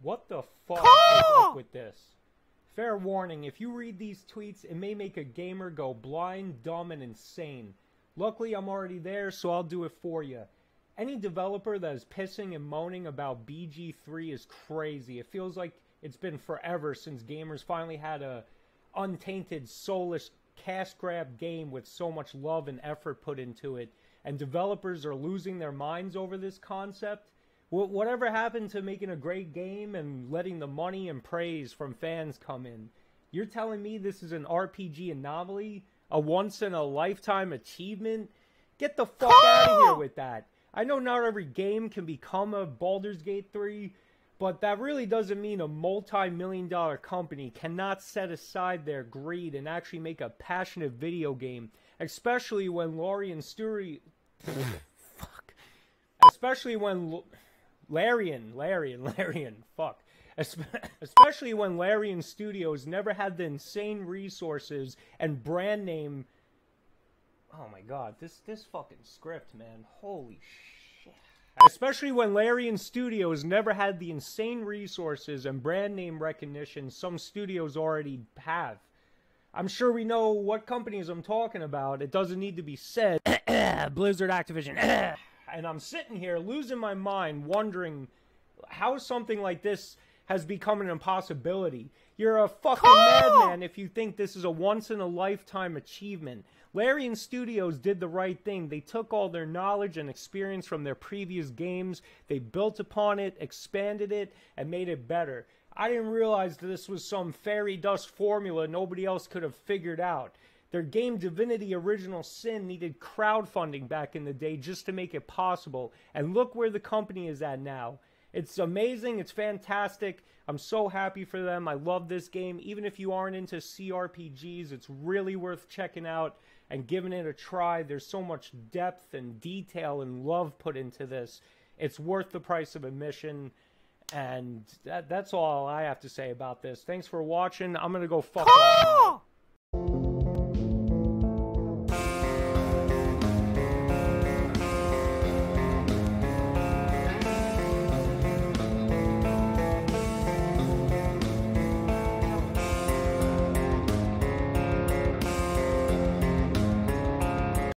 What the fuck with this? Fair warning, if you read these tweets, it may make a gamer go blind, dumb, and insane. Luckily, I'm already there, so I'll do it for you. Any developer that is pissing and moaning about BG3 is crazy. It feels like it's been forever since gamers finally had a untainted, soulless cash grab game with so much love and effort put into it, and developers are losing their minds over this concept, Whatever happened to making a great game and letting the money and praise from fans come in? You're telling me this is an RPG anomaly? A once in a lifetime achievement? Get the fuck out of here with that. I know not every game can become a Baldur's Gate 3, but that really doesn't mean a multi million dollar company cannot set aside their greed and actually make a passionate video game, especially when Larian Sturi. fuck. Especially when. L- Larian, Larian, Larian, fuck. Especially when Larian Studios never had the insane resources and brand name. Oh my god, this this fucking script, man. Holy shit. Especially when Larian Studios never had the insane resources and brand name recognition some studios already have. I'm sure we know what companies I'm talking about. It doesn't need to be said. Blizzard Activision and I'm sitting here losing my mind, wondering how something like this has become an impossibility. You're a fucking madman if you think this is a once in a lifetime achievement. Larian Studios did the right thing. They took all their knowledge and experience from their previous games, they built upon it, expanded it, and made it better. I didn't realize this was some fairy dust formula nobody else could have figured out. Their game Divinity Original Sin needed crowdfunding back in the day just to make it possible. And look where the company is at now. It's amazing. It's fantastic. I'm so happy for them. I love this game. Even if you aren't into CRPGs, it's really worth checking out and giving it a try. There's so much depth and detail and love put into this. It's worth the price of admission. And that, that's all I have to say about this. Thanks for watching. I'm going to go fuck off.